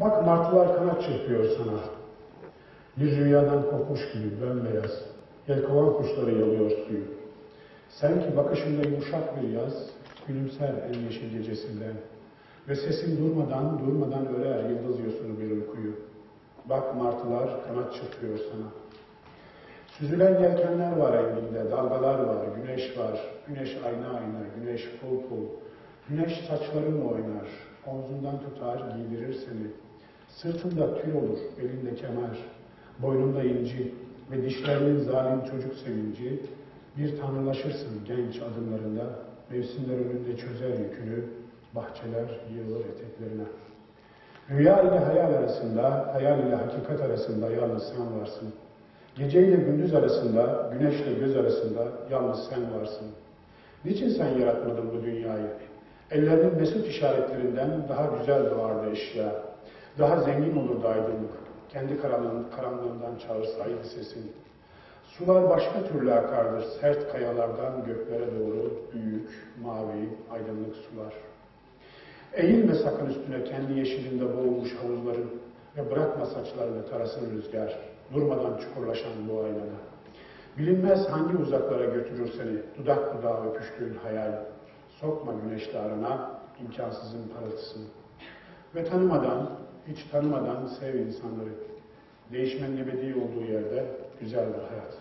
Bak martılar kanat çırpıyor sana. Bir rüyadan kopmuş gibi bembeyaz. Yelkovan kuşları yalıyor suyu. Sen ki bakışında yumuşak bir yaz, gülümser en yeşil gecesinden. Ve sesin durmadan, durmadan örer yıldız yosunu bir uykuyu. Bak martılar kanat çırpıyor sana. Süzülen yelkenler var elinde, dalgalar var, güneş var. Güneş ayna ayna, güneş pul pul. Güneş saçlarınla oynar, omzundan tutar, giydirir seni. Sırtında tül olur, belinde kemer, boynunda inci ve dişlerinin zalim çocuk sevinci. Bir tanrılaşırsın genç adımlarında, mevsimler önünde çözer yükünü, bahçeler yığılır eteklerine. Rüya ile hayal arasında, hayal ile hakikat arasında yalnız sen varsın. Gece ile gündüz arasında, güneşle göz arasında yalnız sen varsın. Niçin sen yaratmadın bu dünyayı? Ellerinin mesut işaretlerinden daha güzel doğardı eşya. Daha zengin olurdu aydınlık. Kendi karanlığın, karanlığından çağırsaydı sesin. Sular başka türlü akardır sert kayalardan göklere doğru büyük, mavi, aydınlık sular. Eğilme sakın üstüne kendi yeşilinde boğulmuş havuzların ve bırakma saçlarını tarasın rüzgar, durmadan çukurlaşan bu aylana. Bilinmez hangi uzaklara götürür seni, dudak dudağa öpüştüğün hayal. Sokma güneşli arana, imkansızın parıltısını. Ve tanımadan, hiç tanımadan sev insanları. Değişmenin ebedi olduğu yerde güzel bir hayat.